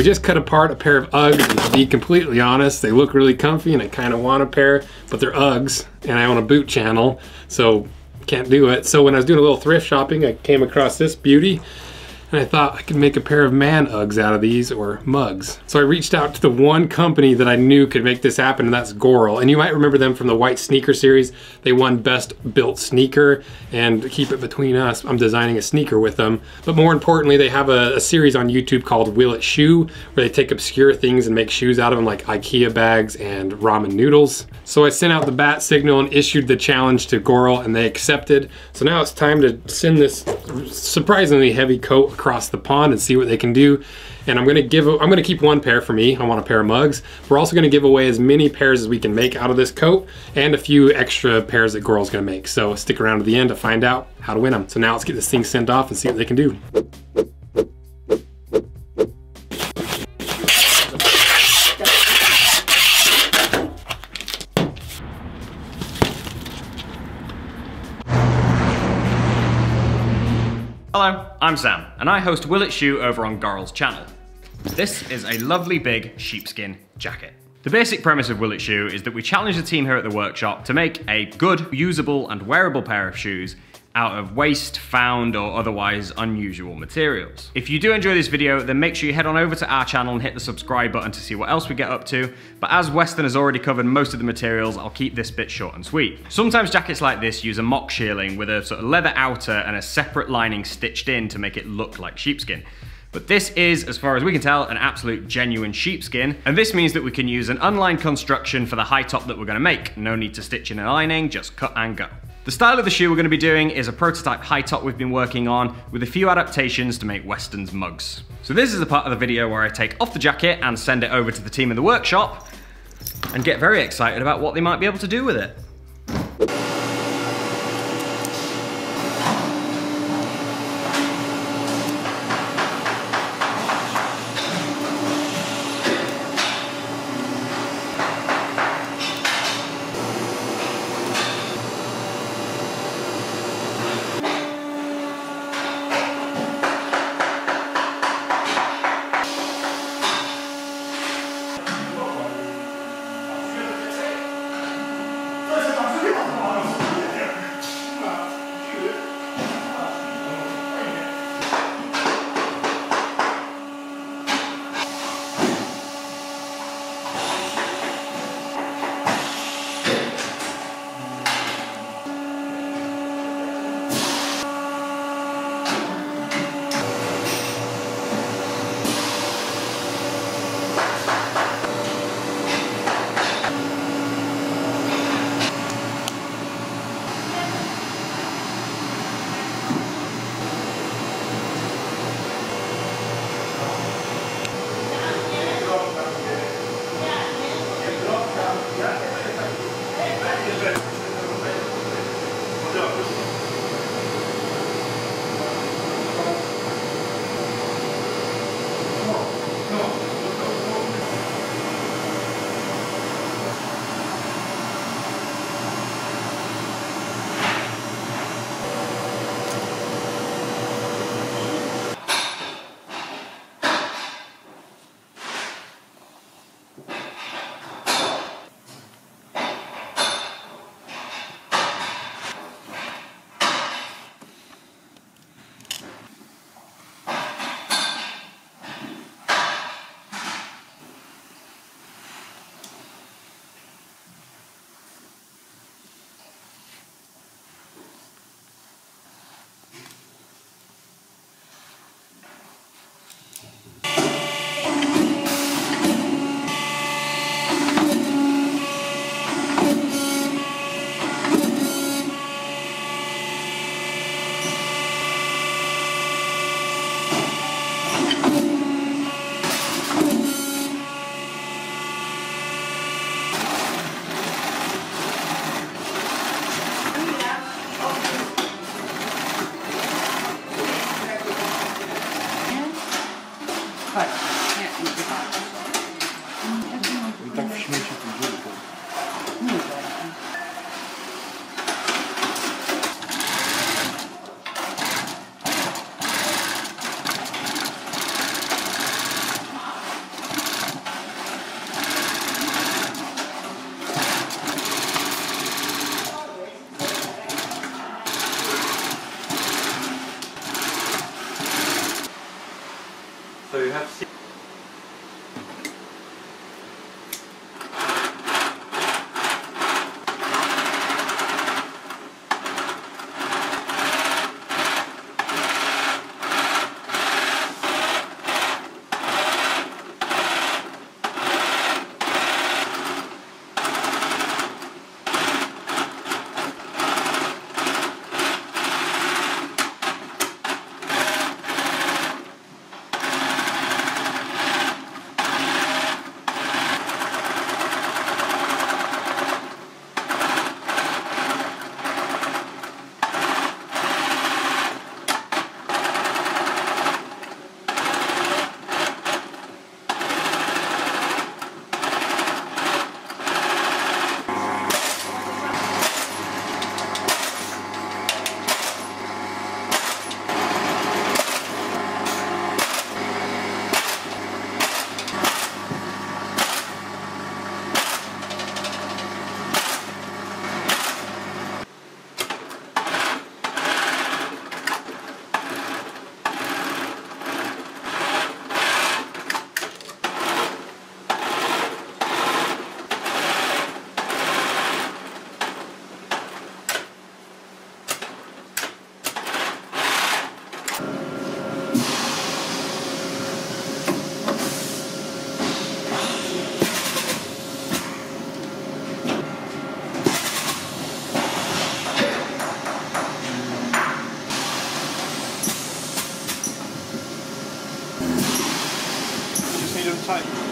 We just cut apart a pair of Uggs, to be completely honest, they look really comfy and I kind of want a pair, but they're Uggs, and I own a boot channel, so can't do it. So when I was doing a little thrift shopping, I came across this beauty, and I thought I could make a pair of man Uggs out of these or Muggs. So I reached out to the one company that I knew could make this happen and that's Goral. And you might remember them from the white sneaker series. They won best built sneaker and keep it between us, I'm designing a sneaker with them. But more importantly, they have a, a series on YouTube called Will It Shoe where they take obscure things and make shoes out of them like Ikea bags and ramen noodles. So I sent out the bat signal and issued the challenge to Goral and they accepted. So now it's time to send this surprisingly heavy coat across the pond and see what they can do. And I'm gonna give, I'm gonna keep one pair for me. I want a pair of Muggs. We're also gonna give away as many pairs as we can make out of this coat and a few extra pairs that Goral's gonna make. So stick around to the end to find out how to win them. So now let's get this thing sent off and see what they can do. I'm Sam, and I host Will It Shoe over on Goral's channel. This is a lovely big sheepskin jacket. The basic premise of Will It Shoe is that we challenge the team here at the workshop to make a good, usable, and wearable pair of shoes out of waste, found, or otherwise unusual materials. If you do enjoy this video, then make sure you head on over to our channel and hit the subscribe button to see what else we get up to. But as Weston has already covered most of the materials, I'll keep this bit short and sweet. Sometimes jackets like this use a mock shearling with a sort of leather outer and a separate lining stitched in to make it look like sheepskin. But this is, as far as we can tell, an absolute genuine sheepskin, and this means that we can use an unlined construction for the high top that we're gonna make. No need to stitch in a lining, just cut and go. The style of the shoe we're going to be doing is a prototype high top we've been working on with a few adaptations to make Weston's Muggs. So this is the part of the video where I take off the jacket and send it over to the team in the workshop and get very excited about what they might be able to do with it. Tight.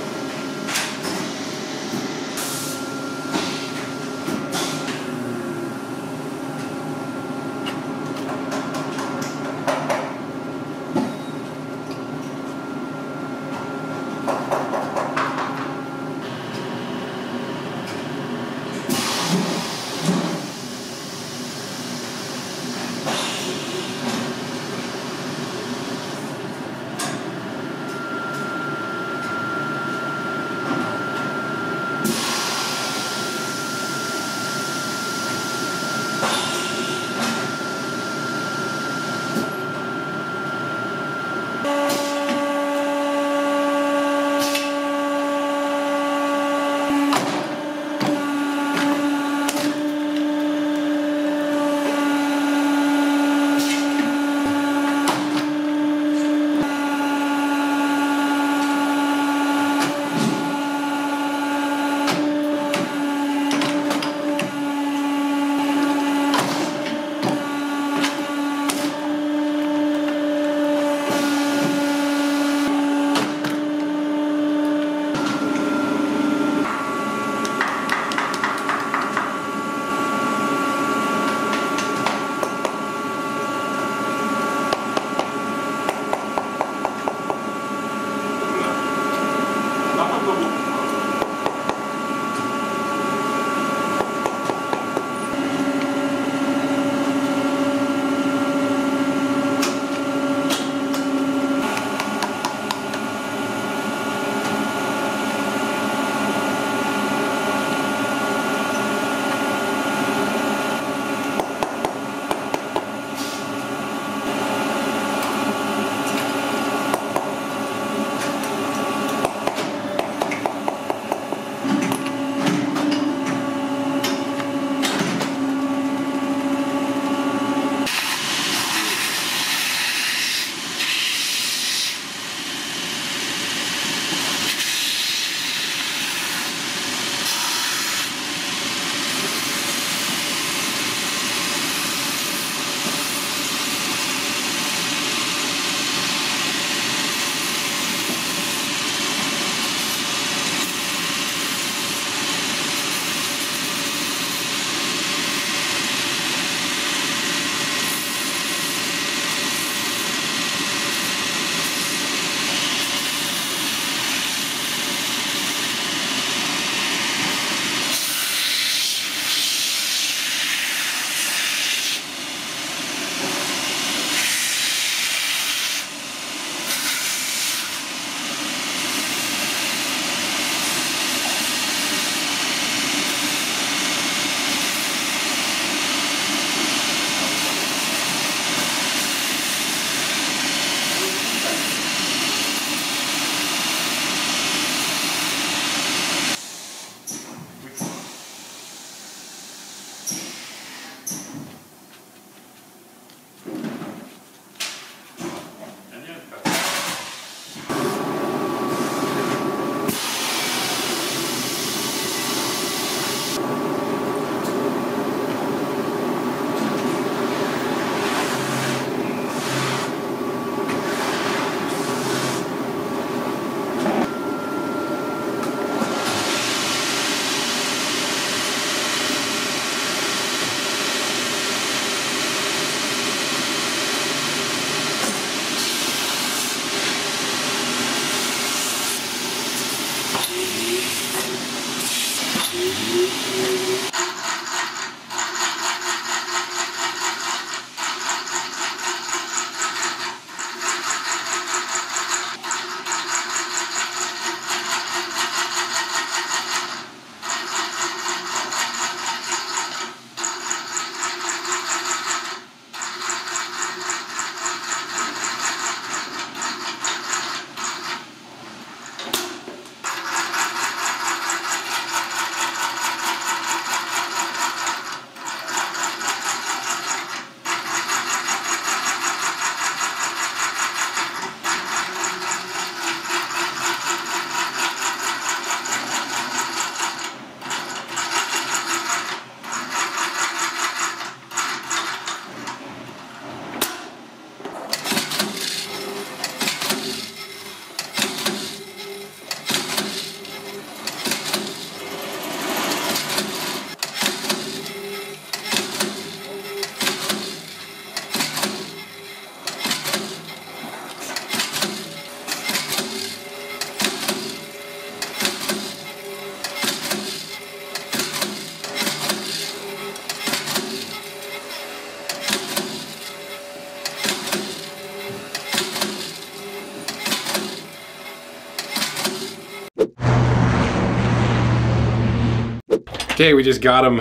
Okay, we just got them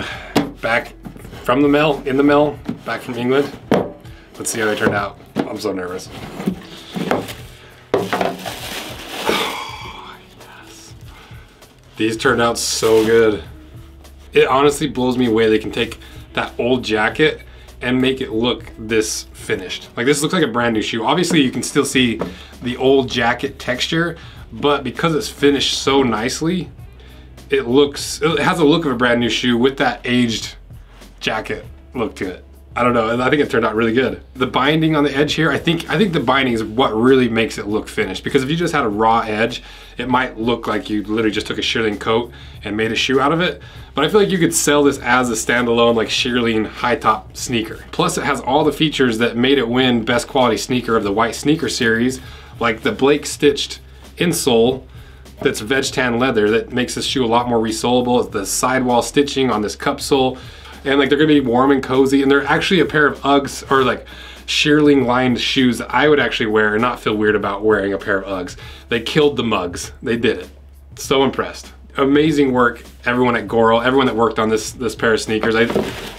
back from the mill, in the mill, back from England. Let's see how they turned out. I'm so nervous. yes. These turned out so good. It honestly blows me away they can take that old jacket and make it look this finished. Like this looks like a brand new shoe. Obviously you can still see the old jacket texture, but because it's finished so nicely, it looks, it has a look of a brand new shoe with that aged jacket look to it. I don't know. I think it turned out really good. The binding on the edge here, I think I think the binding is what really makes it look finished. Because if you just had a raw edge, it might look like you literally just took a shearling coat and made a shoe out of it. But I feel like you could sell this as a standalone like shearling high top sneaker. Plus it has all the features that made it win best quality sneaker of the white sneaker series, like the Blake stitched insole that's veg tan leather that makes this shoe a lot more resolable. The sidewall stitching on this cup sole and like they're gonna be warm and cozy and they're actually a pair of Uggs or like shearling lined shoes that I would actually wear and not feel weird about wearing a pair of Uggs. They killed the Muggs. They did it. So impressed. Amazing work, everyone at Goral, everyone that worked on this this pair of sneakers. I,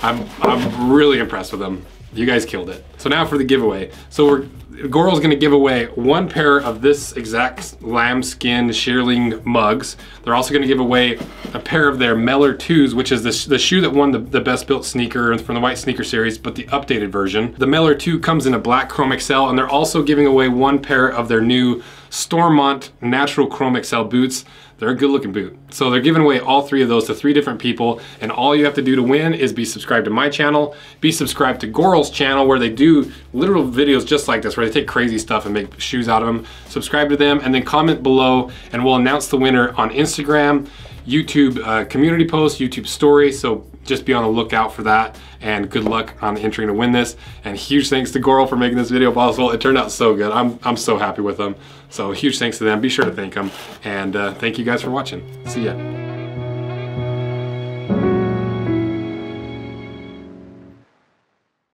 I'm I'm really impressed with them. You guys killed it. So now for the giveaway. So we're Goral's gonna give away one pair of this exact lambskin shearling Muggs. They're also gonna give away a pair of their Meller 2s, which is the, the shoe that won the, the best built sneaker from the white sneaker series, but the updated version. The Meller 2 comes in a black Chromexcel, and they're also giving away one pair of their new Stormont natural Chromexcel boots. They're a good looking boot. So they're giving away all three of those to three different people. And all you have to do to win is be subscribed to my channel, be subscribed to Goral's channel where they do literal videos just like this, where they take crazy stuff and make shoes out of them. Subscribe to them and then comment below and we'll announce the winner on Instagram, YouTube uh, community post, YouTube story. So just be on the lookout for that and good luck on entering to win this. And huge thanks to Goral for making this video possible. It turned out so good. I'm, I'm so happy with them. So huge thanks to them. Be sure to thank them. And uh, thank you guys for watching. See ya.